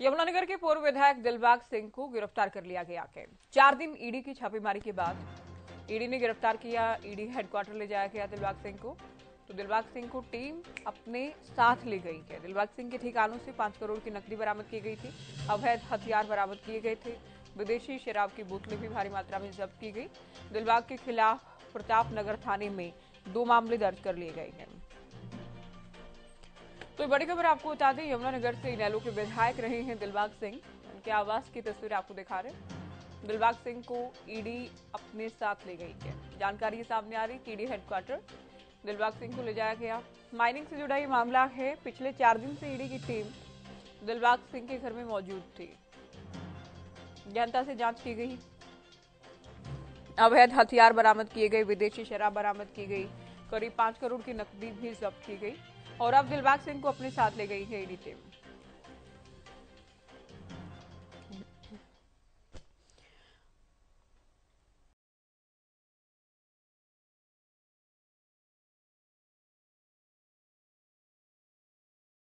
यमुनानगर के पूर्व विधायक दिलबाग सिंह को गिरफ़्तार कर लिया गया है चार दिन ईडी की छापेमारी के बाद ईडी ने गिरफ़्तार किया, ईडी हेडक्वार्टर ले जाया गया दिलबाग सिंह को। तो दिलबाग सिंह को टीम अपने साथ ले गई है। दिलबाग सिंह के ठिकानों से पाँच करोड़ की नकदी बरामद की गई थी। अवैध हथियार बरामद किए गए थे। विदेशी शराब की बोतलें भी भारी मात्रा में जब्त की गई। दिलबाग के खिलाफ प्रताप नगर थाने में दो मामले दर्ज कर लिए गए हैं। तो बड़ी खबर आपको बता दें, यमुनानगर से इनेलो के विधायक रहे हैं दिलबाग सिंह। उनके आवास की तस्वीर आपको दिखा रहे। दिलबाग सिंह को ईडी अपने साथ ले गई है। जानकारी सामने आ रही ईडी हेडक्वार्टर दिलबाग सिंह को ले जाया गया। माइनिंग से जुड़ा ये मामला है। पिछले चार दिन से ईडी की टीम दिलबाग सिंह के घर में मौजूद थी। जनता से जाँच की गई। अवैध हथियार बरामद किए गए, विदेशी शराब बरामद की गई। करीब पाँच करोड़ की नकदी भी जब्त की गई। और अब दिलबाग सिंह को अपने साथ ले गई है ईडी टीम